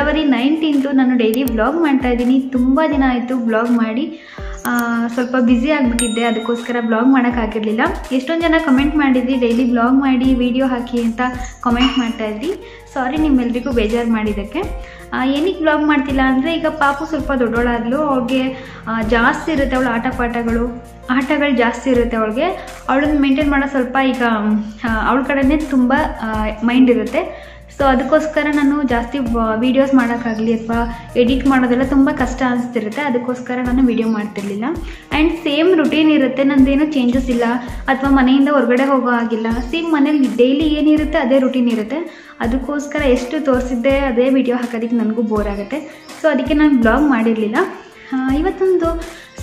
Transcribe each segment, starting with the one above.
February nineteenth ನಾನು daily vlog ಮಾಡ್ತಾ ಇದ್ದೀನಿ. ತುಂಬ ದಿನ ಆಯಿತು ವ್ಲಾಗ್ ಮಾಡಿ. ಸ್ವಲ್ಪ ಬ್ಯುಸಿ ಆಗಿಬಿಟ್ಟಿದ್ದೆ. ಅದಕ್ಕೋಸ್ಕರ ಬ್ಲಾಗ್ ಮಾಡೋಕ್ಕಾಗಿರಲಿಲ್ಲ ಎಷ್ಟೊಂದು ಜನ ಕಮೆಂಟ್ ಮಾಡಿದ್ರಿ ಡೈಲಿ ಬ್ಲಾಗ್ ಮಾಡಿ ವಿಡಿಯೋ ಹಾಕಿ ಅಂತ ಕಮೆಂಟ್ ಮಾಡ್ತಾ ಇದ್ವಿ ಸಾರಿ ನಿಮ್ಮೆಲ್ರಿಗೂ ಬೇಜಾರು ಮಾಡಿದ್ದಕ್ಕೆ. ಏನಕ್ಕೆ ಬ್ಲಾಗ್ ಮಾಡ್ತಿಲ್ಲ ಅಂದರೆ, ಈಗ ಪಾಪು ಸ್ವಲ್ಪ ದೊಡ್ಡವಳಾದ್ಲು ಅವ್ಳಿಗೆ ಜಾಸ್ತಿ ಇರುತ್ತೆ ಅವಳ ಆಟ ಪಾಠಗಳು ಆಟಗಳು ಜಾಸ್ತಿ ಇರುತ್ತೆ ಅವಳಿಗೆ. ಅವಳನ್ನ ಮೇಂಟೈನ್ ಮಾಡೋ ಸ್ವಲ್ಪ ಈಗ ಅವಳ ಕಡೆನೇ ತುಂಬ ಮೈಂಡ್ ಇರುತ್ತೆ. ಸೊ ಅದಕ್ಕೋಸ್ಕರ ನಾನು ಜಾಸ್ತಿ ವೀಡಿಯೋಸ್ ಮಾಡೋಕ್ಕಾಗಲಿ ಅಥವಾ ಎಡಿಟ್ ಮಾಡೋದೆಲ್ಲ ತುಂಬ ಕಷ್ಟ ಅನಿಸ್ತಿರುತ್ತೆ. ಅದಕ್ಕೋಸ್ಕರ ನಾನು ವೀಡಿಯೋ ಮಾಡ್ತಿರ್ಲಿಲ್ಲ. ಆ್ಯಂಡ್ ಸೇಮ್ ರುಟೀನ್ ಇರುತ್ತೆ. ನಂದೇನು ಚೇಂಜಸ್ ಇಲ್ಲ. ಅಥವಾ ಮನೆಯಿಂದ ಹೊರಗಡೆ ಹೋಗೋ ಆಗಿಲ್ಲ ಸೇಮ್ ಮನೇಲಿ ಡೈಲಿ ಏನಿರುತ್ತೆ, ಅದೇ ರುಟೀನ್ ಇರುತ್ತೆ. ಅದಕ್ಕೋಸ್ಕರ ಎಷ್ಟು ತೋರಿಸಿದ್ದೆ, ಅದೇ ವಿಡಿಯೋ ಹಾಕೋದಕ್ಕೆ ನನಗೂ ಬೋರ್ ಆಗುತ್ತೆ. ಸೊ ಅದಕ್ಕೆ ನಾನು ಬ್ಲಾಗ್ ಮಾಡಿರಲಿಲ್ಲ. ಇವತ್ತೊಂದು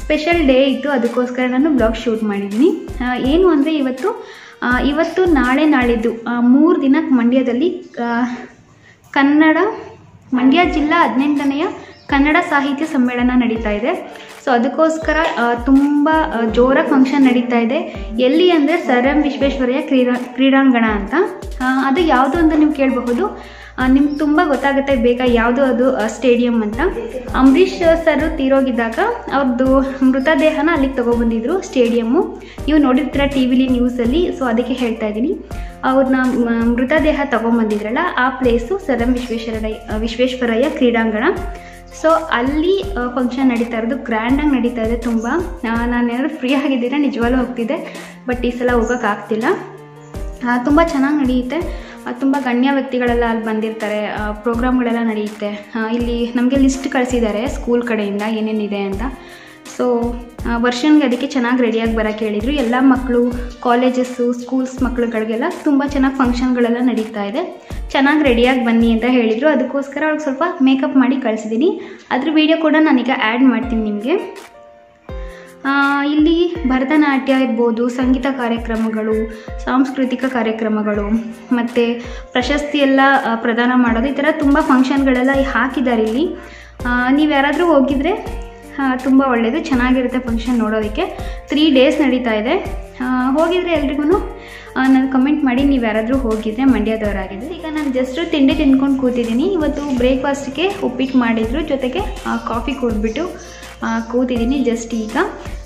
ಸ್ಪೆಷಲ್ ಡೇ ಇತ್ತು, ಅದಕ್ಕೋಸ್ಕರ ನಾನು ಬ್ಲಾಗ್ ಶೂಟ್ ಮಾಡಿದ್ದೀನಿ. ಏನು ಅಂದರೆ ಇವತ್ತು ಇವತ್ತು ನಾಳೆ ನಾಳಿದ್ದು ಮೂರು ದಿನ ಮಂಡ್ಯದಲ್ಲಿ ಕನ್ನಡ, ಮಂಡ್ಯ ಜಿಲ್ಲಾ ಹದಿನೆಂಟನೆಯ ಕನ್ನಡ ಸಾಹಿತ್ಯ ಸಮ್ಮೇಳನ ನಡೀತಾ ಇದೆ. ಸೊ ಅದಕ್ಕೋಸ್ಕರ ತುಂಬ ಜೋರಾಗಿ ಫಂಕ್ಷನ್ ನಡೀತಾ ಇದೆ. ಎಲ್ಲಿ ಅಂದರೆ ಸರ್ ಎಂ ವಿಶ್ವೇಶ್ವರಯ್ಯ ಕ್ರೀಡಾ, ಕ್ರೀಡಾಂಗಣ ಅಂತ. ಅದು ಯಾವುದು ಅಂತ ನೀವು ಕೇಳಬಹುದು. ನಿಮ್ಗೆ ತುಂಬ ಗೊತ್ತಾಗುತ್ತೆ ಬೇಗ ಯಾವುದು ಅದು ಸ್ಟೇಡಿಯಂ ಅಂತ. ಅಂಬರೀಷ್ ಸರ್ ತೀರೋಗಿದ್ದಾಗ ಅವ್ರದ್ದು ಮೃತದೇಹನ ಅಲ್ಲಿಗೆ ತೊಗೊಬಂದಿದ್ರು ಸ್ಟೇಡಿಯಮ್ಮು ನೀವು ನೋಡಿರ್ತೀರ ಟಿ ವಿಲಿ ನ್ಯೂಸಲ್ಲಿ ಸೊ ಅದಕ್ಕೆ ಹೇಳ್ತಾ ಇದ್ದೀನಿ ಅವ್ರನ್ನ ಮೃತದೇಹ ತೊಗೊಂಬಂದಿದ್ರಲ್ಲ, ಆ ಪ್ಲೇಸು ಸರ್ ವಿಶ್ವೇಶ್ವರಯ್ಯ ವಿಶ್ವೇಶ್ವರಯ್ಯ ಕ್ರೀಡಾಂಗಣ. ಸೊ ಅಲ್ಲಿ ಫಂಕ್ಷನ್ ನಡೀತಾ ಇರೋದು ಗ್ರ್ಯಾಂಡಾಗಿ ನಡೀತಾ ಇದೆ ತುಂಬ. ನಾನು ಫ್ರೀ ಆಗಿದ್ದೀರಾ, ನಿಜವಾಗ್ಲೂ ಹೋಗ್ತಿದ್ದೆ ಬಟ್ ಈ ಸಲ ಹೋಗೋಕ್ಕಾಗ್ತಿಲ್ಲ ತುಂಬ ಚೆನ್ನಾಗಿ ನಡೆಯುತ್ತೆ. ತುಂಬ ಗಣ್ಯ ವ್ಯಕ್ತಿಗಳೆಲ್ಲ ಅಲ್ಲಿ ಬಂದಿರ್ತಾರೆ. ಪ್ರೋಗ್ರಾಮ್ಗಳೆಲ್ಲ ನಡೆಯುತ್ತೆ. ಇಲ್ಲಿ ನಮಗೆ ಲಿಸ್ಟ್ ಕಳಿಸಿದ್ದಾರೆ ಸ್ಕೂಲ್ ಕಡೆಯಿಂದ ಏನೇನಿದೆ ಅಂತ. ಸೊ ವರ್ಷನ್ಗೆ ಅದಕ್ಕೆ ಚೆನ್ನಾಗಿ ರೆಡಿಯಾಗಿ ಬರೋಕ್ಕೆ ಹೇಳಿದರು. ಎಲ್ಲ ಮಕ್ಕಳು ಕಾಲೇಜಸ್ಸು ಸ್ಕೂಲ್ಸ್ ಮಕ್ಕಳುಗಳಿಗೆಲ್ಲ ತುಂಬ ಚೆನ್ನಾಗಿ ಫಂಕ್ಷನ್ಗಳೆಲ್ಲ ನಡೀತಾ ಇದೆ. ಚೆನ್ನಾಗಿ ರೆಡಿಯಾಗಿ ಬನ್ನಿ ಅಂತ ಹೇಳಿದರು. ಅದಕ್ಕೋಸ್ಕರ ಅವ್ರಿಗೆ ಸ್ವಲ್ಪ ಮೇಕಪ್ ಮಾಡಿ ಕಳಿಸಿದ್ದೀನಿ. ಅದ್ರ ವಿಡಿಯೋ ಕೂಡ ನಾನೀಗ ಆ್ಯಡ್ ಮಾಡ್ತೀನಿ ನಿಮಗೆ. ಇಲ್ಲಿ ಭರತನಾಟ್ಯ ಇರ್ಬೋದು, ಸಂಗೀತ ಕಾರ್ಯಕ್ರಮಗಳು, ಸಾಂಸ್ಕೃತಿಕ ಕಾರ್ಯಕ್ರಮಗಳು, ಮತ್ತು ಪ್ರಶಸ್ತಿ ಎಲ್ಲ ಪ್ರದಾನ ಮಾಡೋದು ಈ ಥರ ತುಂಬ ಫಂಕ್ಷನ್ಗಳೆಲ್ಲ ಹಾಕಿದ್ದಾರೆ ಇಲ್ಲಿ. ನೀವು ಯಾರಾದರೂ ಹೋಗಿದ್ರೆ ತುಂಬ ಒಳ್ಳೆಯದು ಚೆನ್ನಾಗಿರುತ್ತೆ ಫಂಕ್ಷನ್ ನೋಡೋದಕ್ಕೆ. ತ್ರೀ ಡೇಸ್ ನಡೀತಾ ಇದೆ. ಹೋಗಿದರೆ ಎಲ್ರಿಗೂ ನಾನು ಕಮೆಂಟ್ ಮಾಡಿ, ನೀವು ಯಾರಾದರೂ ಹೋಗಿದ್ರೆ ಮಂಡ್ಯದವರಾಗಿದ್ದರೆ ಈಗ ನಾನು ಜಸ್ಟ್ ತಿಂಡಿ ತಿಂದ್ಕೊಂಡು ಕೂತಿದ್ದೀನಿ ಇವತ್ತು ಬ್ರೇಕ್ಫಾಸ್ಟ್ಗೆ ಉಪ್ಪಿಟ್ಟು ಮಾಡಿದ್ರು. ಜೊತೆಗೆ ಕಾಫಿ ಕುಡಿದ್ಬಿಟ್ಟು ಕೂತಿದ್ದೀನಿ ಜಸ್ಟ್ ಈಗ.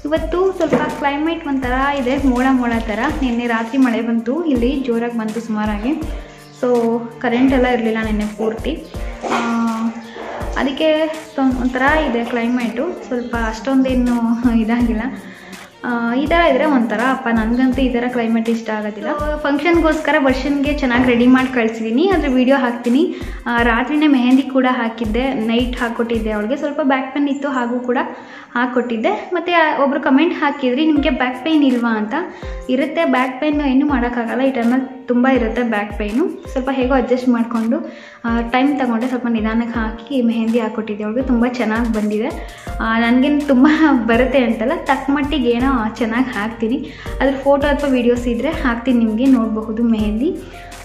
ಇವತ್ತು ಸ್ವಲ್ಪ ಕ್ಲೈಮೇಟ್ ಒಂಥರ ಇದೆ, ಮೋಡ ಮೋಡ ಥರ ನಿನ್ನೆ ರಾತ್ರಿ ಮಳೆ ಬಂತು, ಇಲ್ಲಿ ಜೋರಾಗಿ ಬಂತು ಸುಮಾರಾಗಿ. ಸೊ ಕರೆಂಟ್ ಎಲ್ಲ ಇರಲಿಲ್ಲ ನಿನ್ನೆ ಪೂರ್ತಿ. ಅದಕ್ಕೆ ಒಂಥರ ಇದೆ ಕ್ಲೈಮೇಟು ಸ್ವಲ್ಪ ಅಷ್ಟೊಂದೇನು ಇದಾಗಿಲ್ಲ. ಈ ಥರ ಇದ್ರೆ ಒಂಥರ ಅಪ್ಪ ನನಗಂತೂ ಈ ಥರ ಕ್ಲೈಮೇಟ್ ಇಷ್ಟ ಆಗೋದಿಲ್ಲ. ಫಂಕ್ಷನ್ಗೋಸ್ಕರ ವರ್ಷನ್ಗೆ ಚೆನ್ನಾಗಿ ರೆಡಿ ಮಾಡಿ ಕಳಿಸಿದ್ದೀನಿ ಅದ್ರ ವೀಡಿಯೋ ಹಾಕ್ತೀನಿ. ರಾತ್ರಿನೇ ಮೆಹಂದಿ ಕೂಡ ಹಾಕಿದ್ದೆ ನೈಟ್ ಹಾಕ್ಕೊಟ್ಟಿದ್ದೆ ಅವಳಿಗೆ. ಸ್ವಲ್ಪ ಬ್ಯಾಕ್ ಪೇನ್ ಇತ್ತು ಹಾಗೂ ಕೂಡ ಹಾಕ್ಕೊಟ್ಟಿದ್ದೆ ಮತ್ತು ಒಬ್ಬರು ಕಮೆಂಟ್ ಹಾಕಿದ್ರಿ ನಿಮಗೆ ಬ್ಯಾಕ್ ಪೇಯ್ನ್ ಇಲ್ವಾ? ಅಂತ. ಇರುತ್ತೆ ಬ್ಯಾಕ್ ಪೇಯ್ನ್ ಏನೂ ಮಾಡೋಕ್ಕಾಗಲ್ಲ ಈ ಟೈಮಲ್ಲಿ ತುಂಬ ಇರುತ್ತೆ ಬ್ಯಾಕ್ ಪೈನು ಸ್ವಲ್ಪ ಹೇಗೋ ಅಡ್ಜಸ್ಟ್ ಮಾಡಿಕೊಂಡು ಟೈಮ್ ತಗೊಂಡೆ ಸ್ವಲ್ಪ ನಿಧಾನಕ್ಕೆ ಹಾಕಿ ಮೆಹಂದಿ ಹಾಕ್ಕೊಟ್ಟಿದ್ದೆ. ಅವಳಿಗೆ ತುಂಬ ಚೆನ್ನಾಗಿ ಬಂದಿದೆ. ನನಗೇನು ತುಂಬ ಬರುತ್ತೆ ಅಂತಲ್ಲ, ತಕ್ಕ ಮಟ್ಟಿಗೆ ಏನೋ ಚೆನ್ನಾಗಿ ಹಾಕ್ತೀನಿ. ಅದ್ರ ಫೋಟೋ ಅಥವಾ ವೀಡಿಯೋಸ್ ಇದ್ದರೆ ಹಾಕ್ತೀನಿ, ನಿಮಗೆ ನೋಡಬಹುದು ಮೆಹಂದಿ.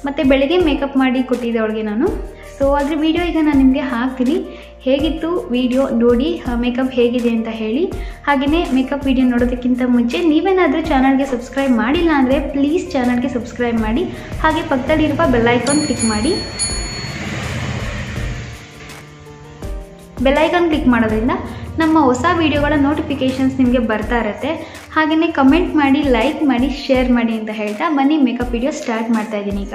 ಮತ್ತು ಬೆಳಗ್ಗೆ ಮೇಕಪ್ ಮಾಡಿ ಕೊಟ್ಟಿದ್ದೆ ಅವಳಿಗೆ ನಾನು. ಸೊ ಅದ್ರ ವಿಡಿಯೋ ಈಗ ನಾನು ನಿಮಗೆ ಹಾಕ್ತೀನಿ. ಹೇಗಿತ್ತು ವಿಡಿಯೋ ನೋಡಿ ಮೇಕಪ್ ಹೇಗಿದೆ ಅಂತ ಹೇಳಿ. ಹಾಗೆಯೇ ಮೇಕಪ್ ವಿಡಿಯೋ ನೋಡೋದಕ್ಕಿಂತ ಮುಂಚೆ ನೀವೇನಾದರೂ ಚಾನಲ್ಗೆ ಸಬ್ಸ್ಕ್ರೈಬ್ ಮಾಡಿಲ್ಲ ಅಂದರೆ ಪ್ಲೀಸ್ ಚಾನಲ್ಗೆ ಸಬ್ಸ್ಕ್ರೈಬ್ ಮಾಡಿ. ಹಾಗೆ ಪಕ್ಕದಲ್ಲಿರುವ ಬೆಲ್ಲೈಕಾನ್ ಕ್ಲಿಕ್ ಮಾಡಿ. ಬೆಲ್ಲೈಕಾನ್ ಕ್ಲಿಕ್ ಮಾಡೋದ್ರಿಂದ ನಮ್ಮ ಹೊಸ ವಿಡಿಯೋಗಳ ನೋಟಿಫಿಕೇಷನ್ಸ್ ನಿಮಗೆ ಬರ್ತಾ ಇರುತ್ತೆ. ಹಾಗೆಯೇ ಕಮೆಂಟ್ ಮಾಡಿ ಲೈಕ್ ಮಾಡಿ ಶೇರ್ ಮಾಡಿ ಅಂತ ಹೇಳ್ತಾ ಬನ್ನಿ ಮೇಕಪ್ ವಿಡಿಯೋ ಸ್ಟಾರ್ಟ್ ಮಾಡ್ತಾ ಇದ್ದೀನಿ ಈಗ.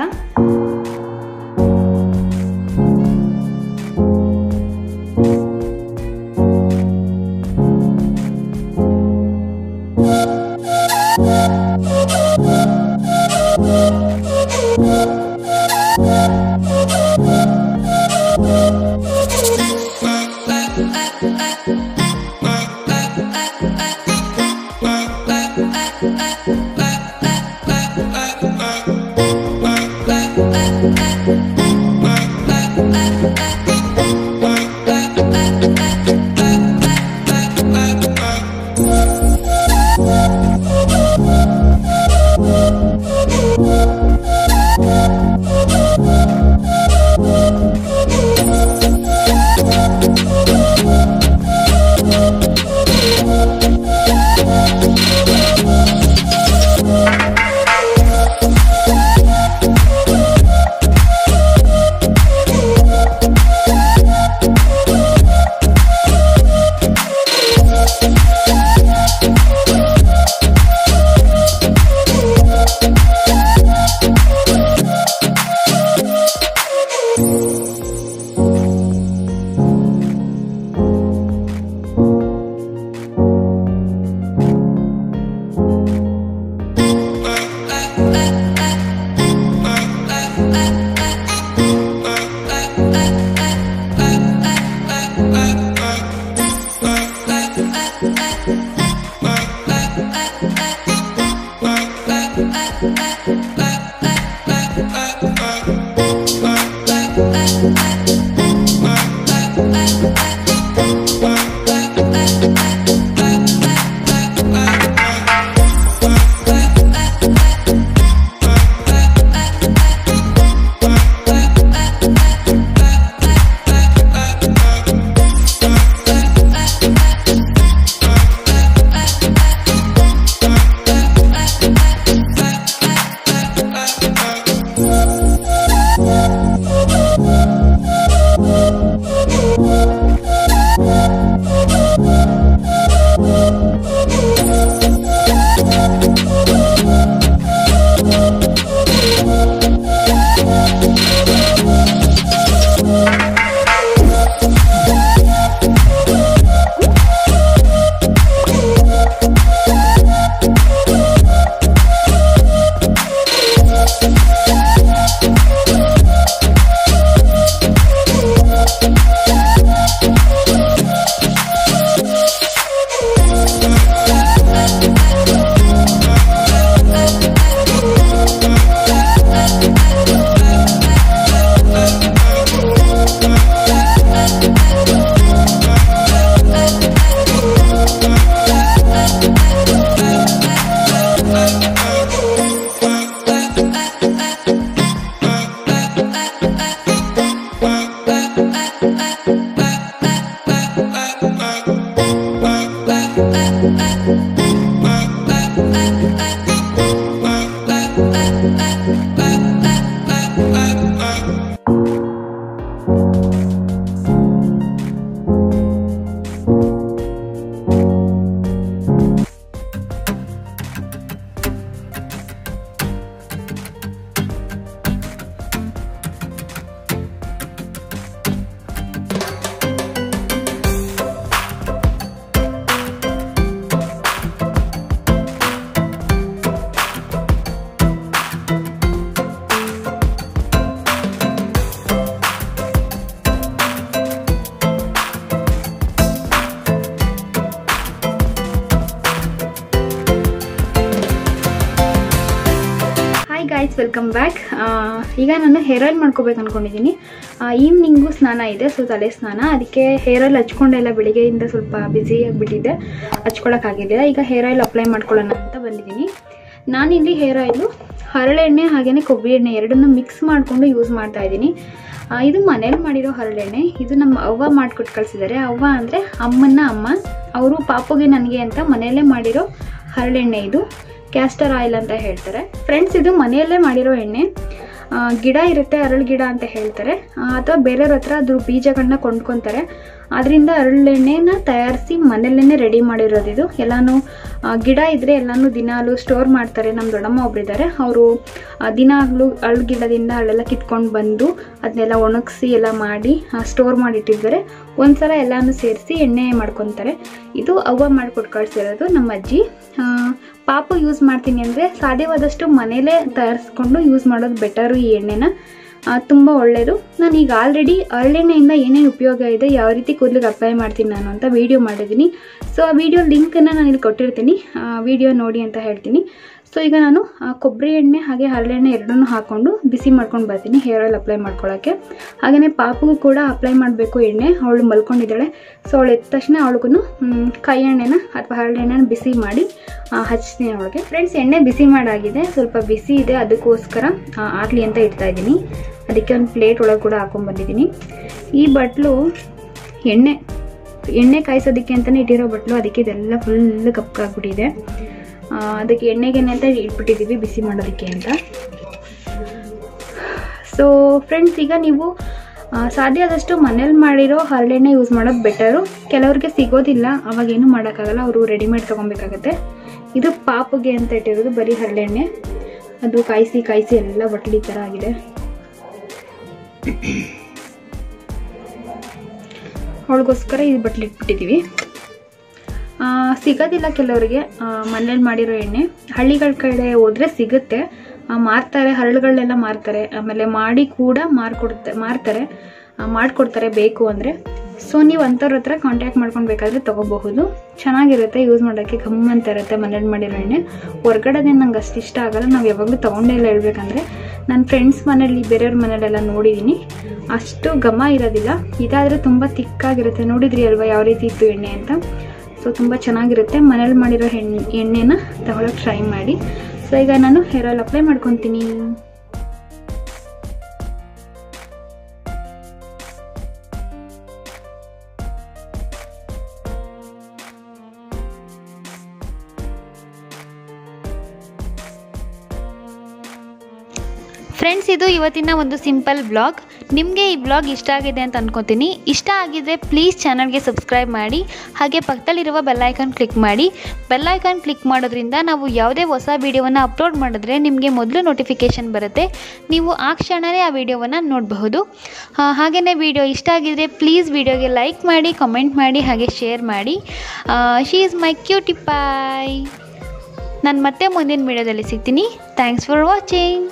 Thank ವೆಲ್ಕಮ್ ಬ್ಯಾಕ್ ಈಗ ನಾನು ಹೇರ್ ಆಯಿಲ್ ಮಾಡ್ಕೋಬೇಕು ಅಂದ್ಕೊಂಡಿದ್ದೀನಿ ಈವ್ನಿಂಗು ಸ್ನಾನ ಇದೆ, ಸೊ ತಲೆ ಸ್ನಾನ. ಅದಕ್ಕೆ ಹೇರ್ ಆಯಿಲ್ ಹಚ್ಕೊಂಡೆಲ್ಲ ಬೆಳಿಗ್ಗೆಯಿಂದ ಸ್ವಲ್ಪ ಬ್ಯುಸಿ ಆಗಿಬಿಟ್ಟಿದ್ದೆ ಹಚ್ಕೊಳಕ್ಕಾಗಿಲ್ಲ ಈಗ ಹೇರ್ ಆಯಿಲ್ ಅಪ್ಲೈ ಮಾಡ್ಕೊಳ್ಳೋಣ ಅಂತ ಬಂದಿದ್ದೀನಿ ನಾನಿಲ್ಲಿ ಹೇರ್ ಆಯಿಲು ಹರಳೆಣ್ಣೆ ಹಾಗೆಯೇ ಕೊಬ್ಬರಿ ಎಣ್ಣೆ ಎರಡನ್ನೂ ಮಿಕ್ಸ್ ಮಾಡಿಕೊಂಡು ಯೂಸ್ ಮಾಡ್ತಾ ಇದ್ದೀನಿ. ಇದು ಮನೇಲಿ ಮಾಡಿರೋ ಹರಳೆಣ್ಣೆ. ಇದು ನಮ್ಮ ಅವ್ವ ಮಾಡಿಕೊಟ್ಟು ಕಳಿಸಿದ್ದಾರೆ ಅವ್ವ ಅಂದರೆ ಅಮ್ಮನ ಅಮ್ಮ. ಅವರು ಪಾಪುಗೆ ನನಗೆ ಅಂತ ಮನೆಯಲ್ಲೇ ಮಾಡಿರೋ ಹರಳೆಣ್ಣೆ ಇದು. ಕ್ಯಾಸ್ಟರ್ ಆಯಿಲ್ ಅಂತ ಹೇಳ್ತಾರೆ. ಫ್ರೆಂಡ್ಸ್ ಇದು ಮನೆಯಲ್ಲೇ ಮಾಡಿರೋ ಎಣ್ಣೆ. ಗಿಡ ಇರುತ್ತೆ, ಅರಳು ಗಿಡ ಅಂತ ಹೇಳ್ತಾರೆ. ಅಥವಾ ಬೇರೆಯವ್ರ ಹತ್ರ ಅದ್ರ ಬೀಜಗಳನ್ನ ಕೊಂಡ್ಕೊತಾರೆ. ಅದರಿಂದ ಅರಳೆಣ್ಣೆನ ತಯಾರಿಸಿ ಮನೆಯಲ್ಲೇ ರೆಡಿ ಮಾಡಿರೋದು ಇದು. ಎಲ್ಲಾನು ಗಿಡ ಇದ್ದರೆ ಎಲ್ಲಾನು ದಿನಾಲು ಸ್ಟೋರ್ ಮಾಡ್ತಾರೆ. ನಮ್ಮ ದೊಡ್ಡಮ್ಮ ಒಬ್ಬರಿದ್ದಾರೆ ಅವರು ದಿನಾಗಲೂ ಅರಳು ಗಿಡದಿಂದ ಅಳೆಲ್ಲ ಕಿತ್ಕೊಂಡು ಬಂದು ಅದನ್ನೆಲ್ಲ ಒಣಗಿಸಿ ಎಲ್ಲ ಮಾಡಿ ಸ್ಟೋರ್ ಮಾಡಿಟ್ಟಿದ್ದಾರೆ ಒಂದ್ಸಲ ಎಲ್ಲಾನು ಸೇರಿಸಿ ಎಣ್ಣೆ ಮಾಡ್ಕೊತಾರೆ. ಇದು ಅವ್ವ ಮಾಡಿಕೊಟ್ಟು ಕಳಿಸಿರೋದು ನಮ್ಮ ಅಜ್ಜಿ ಪಾಪು ಯೂಸ್ ಮಾಡ್ತೀನಿ ಅಂದರೆ ಸಾಧ್ಯವಾದಷ್ಟು ಮನೇಲೇ ತಯಾರಿಸ್ಕೊಂಡು ಯೂಸ್ ಮಾಡೋದು ಬೆಟರು ಈ ಎಣ್ಣೆನ. ತುಂಬ ಒಳ್ಳೆಯದು ನಾನು ಈಗ ಆಲ್ರೆಡಿ ಹರಳೆಣ್ಣೆಯಿಂದ ಏನೇನು ಉಪಯೋಗ ಇದೆ, ಯಾವ ರೀತಿ ಕೂದಲಿಗೆ ಅಪ್ಲೈ ಮಾಡ್ತೀನಿ ನಾನು ಅಂತ ವೀಡಿಯೋ ಮಾಡಿದ್ದೀನಿ ಸೊ ಆ ವೀಡಿಯೋ ಲಿಂಕನ್ನು ನಾನು ಇಲ್ಲಿ ಕೊಟ್ಟಿರ್ತೀನಿ. ವೀಡಿಯೋ ನೋಡಿ ಅಂತ ಹೇಳ್ತೀನಿ. ಸೊ ಈಗ ನಾನು ಕೊಬ್ಬರಿ ಎಣ್ಣೆ ಹಾಗೆ ಹರಳೆಣ್ಣೆ ಎರಡನ್ನೂ ಹಾಕ್ಕೊಂಡು ಬಿಸಿ ಮಾಡ್ಕೊಂಡು ಬರ್ತೀನಿ. ಹೇರ್ ಆಯಿಲ್ ಅಪ್ಲೈ ಮಾಡ್ಕೊಳ್ಳೋಕ್ಕೆ ಹಾಗೆಯೇ ಪಾಪುಗೂ ಕೂಡ ಅಪ್ಲೈ ಮಾಡಬೇಕು ಎಣ್ಣೆ. ಅವಳು ಮಲ್ಕೊಂಡಿದ್ದಾಳೆ. ಸೊ ಅವಳು ಎದ್ದ ತಕ್ಷಣ ಅವಳಿಗೂ ಕೈ ಎಣ್ಣೆನ ಅಥವಾ ಹರಳೆಣ್ಣೆನ ಬಿಸಿ ಮಾಡಿ ಹಚ್ತೀನಿ ಅವಳಿಗೆ. ಫ್ರೆಂಡ್ಸ್ ಎಣ್ಣೆ ಬಿಸಿ ಮಾಡಾಗಿದೆ. ಸ್ವಲ್ಪ ಬಿಸಿ ಇದೆ. ಅದಕ್ಕೋಸ್ಕರ ಆಗಲಿ ಅಂತ ಇಡ್ತಾ ಇದ್ದೀನಿ. ಅದಕ್ಕೆ ಒಂದು ಪ್ಲೇಟ್ ಒಳಗೆ ಕೂಡ ಹಾಕೊಂಡ್ಬಂದಿದ್ದೀನಿ ಈ ಬಟ್ಲು ಎಣ್ಣೆ ಎಣ್ಣೆ ಕಾಯಿಸೋದಕ್ಕೆ ಅಂತಲೇ ಇಟ್ಟಿರೋ ಬಟ್ಲು, ಅದಕ್ಕೆ ಇದೆಲ್ಲ ಫುಲ್ ಕಪ್ಪಾಗ್ಬಿಟ್ಟಿದೆ ಅದಕ್ಕೆ ಎಣ್ಣೆಗೆಣ್ಣೆ ಅಂತ ಇಟ್ಬಿಟ್ಟಿದ್ದೀವಿ ಬಿಸಿ ಮಾಡೋದಕ್ಕೆ ಅಂತ. ಸೊ ಫ್ರೆಂಡ್ಸ್ ಈಗ ನೀವು ಸಾಧ್ಯ ಆದಷ್ಟು ಮನೇಲಿ ಮಾಡಿರೋ ಹರಳೆಣ್ಣೆ ಯೂಸ್ ಮಾಡೋದು ಬೆಟರು ಕೆಲವ್ರಿಗೆ ಸಿಗೋದಿಲ್ಲ, ಅವಾಗ ಏನು ಮಾಡೋಕ್ಕಾಗಲ್ಲ, ಅವರು ರೆಡಿಮೇಡ್ ತೊಗೊಬೇಕಾಗತ್ತೆ. ಇದು ಪಾಪುಗೆ ಅಂತ ಇಟ್ಟಿರೋದು ಬರೀ ಹರಳೆಣ್ಣೆ ಅದು ಕಾಯಿಸಿ ಕಾಯಿಸಿ ಎಲ್ಲ ಬಟ್ಲಿ ಥರ ಆಗಿದೆ. ಅವಳಿಗೋಸ್ಕರ ಇದು ಬಟ್ಲಿ ಇಟ್ಬಿಟ್ಟಿದ್ದೀವಿ. ಸಿಗೋದಿಲ್ಲ ಕೆಲವರಿಗೆ ಮನೇಲಿ ಮಾಡಿರೋ ಎಣ್ಣೆ. ಹಳ್ಳಿಗಳ ಕಡೆ ಹೋದರೆ ಸಿಗುತ್ತೆ. ಮಾರ್ತಾರೆ ಹರಳುಗಳನ್ನೆಲ್ಲ ಮಾರ್ತಾರೆ. ಆಮೇಲೆ ಮಾಡಿ ಕೂಡ ಮಾರ್ಕೊಡ್ತಾ, ಮಾರ್ತಾರೆ. ಮಾಡಿಕೊಡ್ತಾರೆ ಬೇಕು ಅಂದರೆ. ಸೊ ನೀವು ಅಂಥವ್ರ ಹತ್ರ ಕಾಂಟ್ಯಾಕ್ಟ್ ಮಾಡ್ಕೊಂಡು ಬೇಕಾದರೆ ತೊಗೋಬಹುದು. ಚೆನ್ನಾಗಿರುತ್ತೆ ಯೂಸ್ ಮಾಡೋಕ್ಕೆ ಘಮ್ ಅಂತ ಇರುತ್ತೆ ಮನೇಲಿ ಮಾಡಿರೋ ಎಣ್ಣೆ. ಹೊರ್ಗಡೆದೇನು ನಂಗೆ ಅಷ್ಟು ಇಷ್ಟ ಆಗಲ್ಲ. ನಾವು ಯಾವಾಗಲೂ ತೊಗೊಂಡೇ ಇಲ್ಲ ಹೇಳ್ಬೇಕಂದ್ರೆ. ನನ್ನ ಫ್ರೆಂಡ್ಸ್ ಮನೇಲಿ, ಬೇರೆಯವ್ರ ಮನೇಲೆಲ್ಲ ನೋಡಿದ್ದೀನಿ ಅಷ್ಟು ಘಮ ಇರೋದಿಲ್ಲ. ಇದಾದರೆ ತುಂಬ ತಿಕ್ಕಾಗಿರುತ್ತೆ. ನೋಡಿದ್ರಿ ಅಲ್ವಾ ಯಾವ ರೀತಿ ಇತ್ತು ಎಣ್ಣೆ ಅಂತ? ಸೊ ತುಂಬ ಚೆನ್ನಾಗಿರುತ್ತೆ. ಮನೇಲಿ ಮಾಡಿರೋ ಎಣ್ಣೆ ಎಣ್ಣೆನ ತಗೊಳಕ್ಕೆ ಟ್ರೈ ಮಾಡಿ. ಸೊ ಈಗ ನಾನು ಹೇರ್ ಆಯಿಲ್ ಅಪ್ಲೈ ಮಾಡ್ಕೊತೀನಿ. ಫ್ರೆಂಡ್ಸ್ ಇದು ಇವತ್ತಿನ ಒಂದು ಸಿಂಪಲ್ ಬ್ಲಾಗ್ ನಿಮಗೆ ಈ ಬ್ಲಾಗ್ ಇಷ್ಟ ಆಗಿದೆ ಅಂತ ಅನ್ಕೊತೀನಿ. ಇಷ್ಟ ಆಗಿದ್ರೆ ಪ್ಲೀಸ್ ಚಾನಲ್ಗೆ ಸಬ್ಸ್ಕ್ರೈಬ್ ಮಾಡಿ, ಹಾಗೆ ಪಕ್ಕದಲ್ಲಿರುವ ಬೆಲ್ಲೈಕನ್ ಕ್ಲಿಕ್ ಮಾಡಿ. ಬೆಲ್ಲೈಕನ್ ಕ್ಲಿಕ್ ಮಾಡೋದ್ರಿಂದ ನಾವು ಯಾವುದೇ ಹೊಸ ವೀಡಿಯೋವನ್ನು ಅಪ್ಲೋಡ್ ಮಾಡಿದ್ರೆ ನಿಮಗೆ ಮೊದಲು ನೋಟಿಫಿಕೇಷನ್ ಬರುತ್ತೆ. ನೀವು ಆ ಕ್ಷಣವೇ ಆ ವಿಡಿಯೋವನ್ನು ನೋಡಬಹುದು. ಹಾಗೆಯೇ ವಿಡಿಯೋ ಇಷ್ಟ ಆಗಿದ್ರೆ ಪ್ಲೀಸ್ ವಿಡಿಯೋಗೆ ಲೈಕ್ ಮಾಡಿ ಕಮೆಂಟ್ ಮಾಡಿ, ಹಾಗೆ ಶೇರ್ ಮಾಡಿ. ಶೀ ಈಸ್ ಮೈ ಕ್ಯೂಟಿಪಾಯ್ ನಾನು ಮತ್ತೆ ಮುಂದಿನ ವಿಡಿಯೋದಲ್ಲಿ ಸಿಗ್ತೀನಿ. Thanks for watching